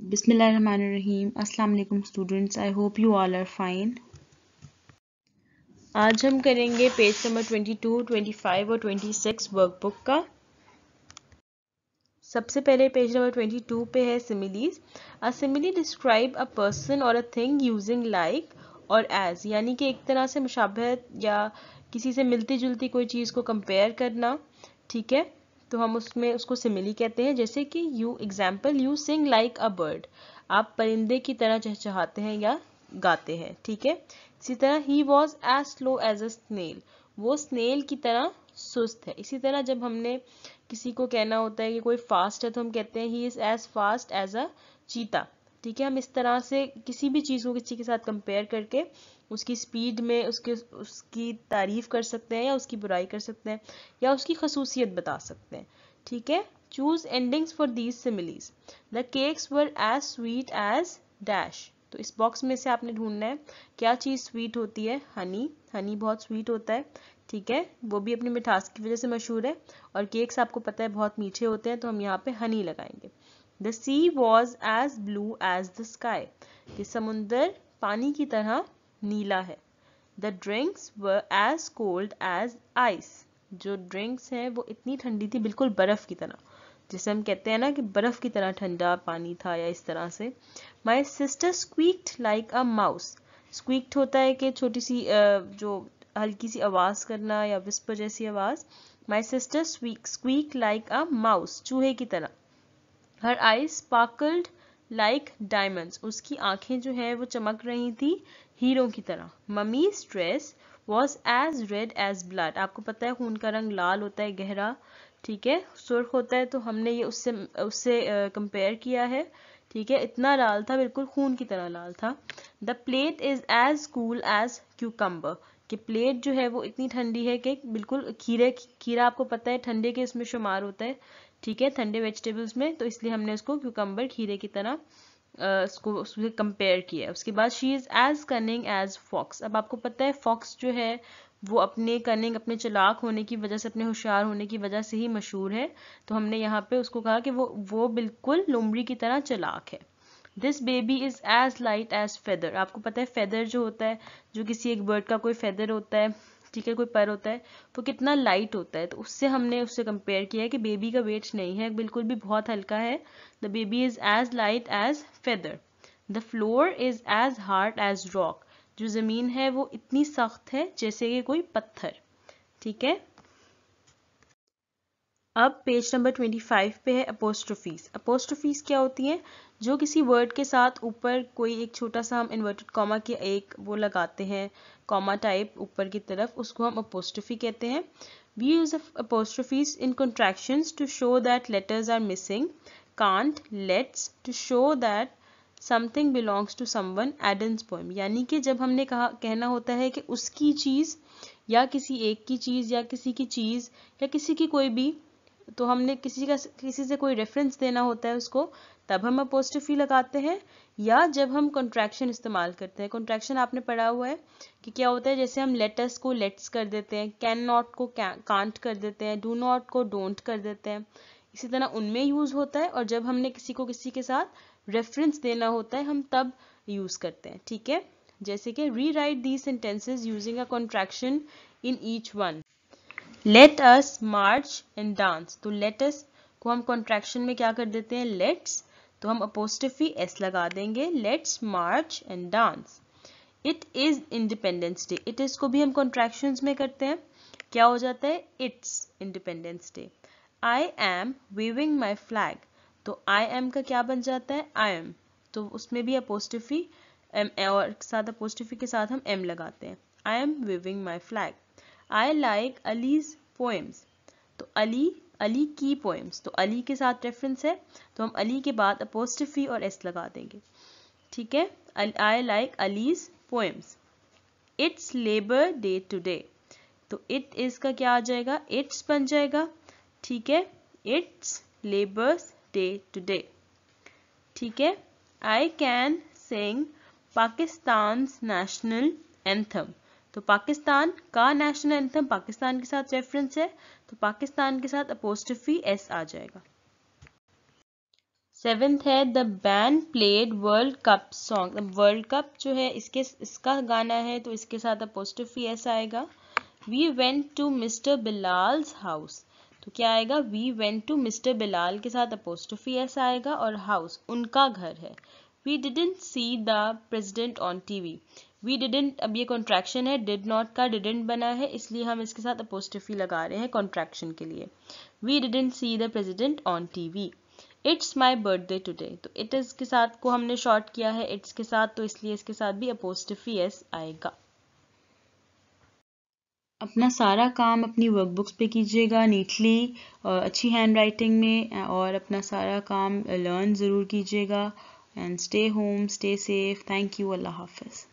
बिस्मिल्लाहिर्रहमानिर्रहीम। अस्सलाम students I hope you all are fine आज हम करेंगे पेज नंबर 22, 25 और 26 वर्कबुक का। सबसे पहले पेज नंबर 22 पे है similes a simile describe a person or a thing using like or as यानी कि एक तरह से मुशाबहत या किसी से मिलती जुलती कोई चीज़ को कंपेयर करना ठीक है? तो हम उसमें उसको सिमिली कहते हैं, जैसे कि you example you sing like a bird आप परिंदे की तरह चहचहाते हैं या गाते हैं, ठीक है? इसी तरह he was as slow as a snail वो स्नेल की तरह सुस्त है। इसी तरह जब हमने किसी को कहना होता है कि कोई फास्ट है तो हम कहते हैं he is as fast as a cheetah ठीक है, हम इस तरह से किसी भी चीज़ को किसी के साथ कंपेयर करके उसकी स्पीड में, उसके, उसकी तारीफ़ कर सकते हैं या उसकी बुराई कर सकते हैं या उसकी खसूसियत बता सकते हैं। ठीक है? Choose endings for these similes the cakes were as sweet as dash तो इस बॉक्स में से आपने ढूंढना है, क्या चीज़ स्वीट होती है? हनी हनी बहुत स्वीट होता है। ठीक है? वो भी अपनी मिठास की वजह से मशहूर है। और केक्स आपको पता है बहुत मीठे होते हैं तो हम यहाँ पे हनी लगाएँगे। The sea was as blue as the sky कि समुंदर पानी की तरह नीला है। The drinks were as cold as ice जो ड्रिंक्स हैं, वो इतनी ठंडी थी, बिल्कुल बर्फ़ की तरह। जिसे हम कहते हैं ना कि बर्फ़ की तरह ठंडा पानी था या इस तरह से। My sister squeaked like a mouse squeaked होता है कि छोटी सी जो हल्की सी आवाज़ करना या विस्पर जैसी आवाज़। My sister squeak squeak like a mouse चूहे की तरह। Her eye sparkled like diamonds उसकी आँखें जो है वो चमक रही थी हीरो की तरह। Mummy dress was as red as blood आपको पता है खून का रंग लाल होता है, गहरा, ठीक है? सुर्ख होता है तो हमने ये उससे उससे कंपेयर किया है, ठीक है? इतना लाल था, बिल्कुल खून की तरह लाल था। The plate is as cool as cucumber कि प्लेट जो है वो इतनी ठंडी है कि बिल्कुल खीरे, खीरा आपको पता है, ठंडे के इसमें शुमार होता है, ठीक है, ठंडे वेजिटेबल्स में तो इसलिए हमने उसको क्यूकम्बर खीरे की तरह उसको उससे कंपेयर किया है। उसके बाद she is as cunning as fox अब आपको पता है फॉक्स जो है, वो अपने कनिंग अपने चलाक होने की वजह से, अपने होशियार होने की वजह से ही मशहूर है। तो हमने यहाँ पे उसको कहा कि वो वो बिल्कुल लोमड़ी की तरह चलाक है। This baby is as light as feather आपको पता है फेदर जो होता है, जो किसी एक बर्ड का कोई फेदर होता है, ठीक है, कोई पर होता है तो कितना लाइट होता है। तो उससे हमने उससे कंपेयर किया है कि बेबी का वेट नहीं है, बिल्कुल भी बहुत हल्का है। The baby is as light as feather the floor is as hard as rock जो ज़मीन है, वो इतनी सख्त है, जैसे कि कोई पत्थर, ठीक है? अब पेज नंबर 25 पे है अपोस्ट्रोफीज अपोस्ट्रोफीज क्या होती हैं? जो किसी वर्ड के साथ ऊपर कोई एक छोटा सा हम इन्वर्टेड कॉमा के एक वो लगाते हैं कॉमा टाइप ऊपर की तरफ़, उसको हम अपोस्ट्रोफी कहते हैं. We use apostrophes in contractions to show that letters are missing can't let's to show that something belongs to someone Aiden's poem यानी कि जब हमने कहा, कहना होता है कि उसकी चीज़ या किसी एक की चीज़ या किसी की चीज़ या किसी की कोई भी तो हमने किसी का, किसी से कोई रेफरेंस देना होता है उसको, तब हम अपोस्ट्रोफी लगाते हैं, या जब हम कॉन्ट्रैक्शन इस्तेमाल करते हैं। कॉन्ट्रैक्शन आपने पढ़ा हुआ है कि क्या होता है, जैसे हम लेटर्स को लेट्स कर देते हैं कैन नॉट को कांट कर देते हैं डू नॉट को डोंट कर देते हैं, इसी तरह उनमें यूज़ होता है, और जब हमने किसी को किसी के साथ रेफरेंस देना होता है, हम तब यूज़ करते हैं, ठीक है? जैसे कि rewrite the sentences using a contraction in each one let us march and dance तो लेट अस को हम कॉन्ट्रैक्शन में क्या कर देते हैं? लेट्स तो हम अपोस्टिफी एस लगा देंगे। Let's march and dance it is independence day it is को भी हम कॉन्ट्रैक्शन में करते हैं। क्या हो जाता है? It's independence day I am waving my flag तो आई एम का क्या बन जाता है? आई एम तो उसमें भी अपोस्टिफी एम और साथ अपोस्टिफी के साथ हम एम लगाते हैं। I am waving my flag I like Ali's poems तो अली अली की पोएम्स तो अली के साथ रेफरेंस है तो हम अली के बाद अपोस्टिफी और एस लगा देंगे। ठीक है? I like Ali's poems it's labour day today तो इट इज़ का क्या आ जाएगा? इट्स बन जाएगा। ठीक है? इट्स लेबर्स डे टूडे ठीक है? I can sing Pakistan national anthem तो पाकिस्तान का नेशनल एंथम पाकिस्तान के साथ रेफरेंस है तो पाकिस्तान के साथ अपोस्टफी एस आ जाएगा। सेवेंथ है the band played world cup song world cup जो है, इसके, इसका गाना है तो इसके साथ अपोस्टफी एस आएगा। We went to mister Bilal's house तो क्या आएगा? We went to mister Bilal के साथ अपोस्टफी एस आएगा और हाउस उनका घर है। We didn't see the president on TV we didn't अब ये कॉन्ट्रैक्शन है डिड नॉट का डिडेंट बना है, इसलिए हम इसके साथ अपोस्टफी लगा रहे हैं कॉन्ट्रैक्शन के लिए। We didn't see the president on T V it's my birthday today तो इट इज़ के साथ को हमने शॉर्ट किया है इट्स के साथ तो इसलिए इसके साथ भी अपोस्टफी एस आएगा। अपना सारा काम अपनी वर्कबुक्स पे कीजिएगा नीटली अच्छी हैंड राइटिंग में और अपना सारा काम लर्न ज़रूर कीजिएगा। And stay home stay safe thank you अल्लाह हाफिज़।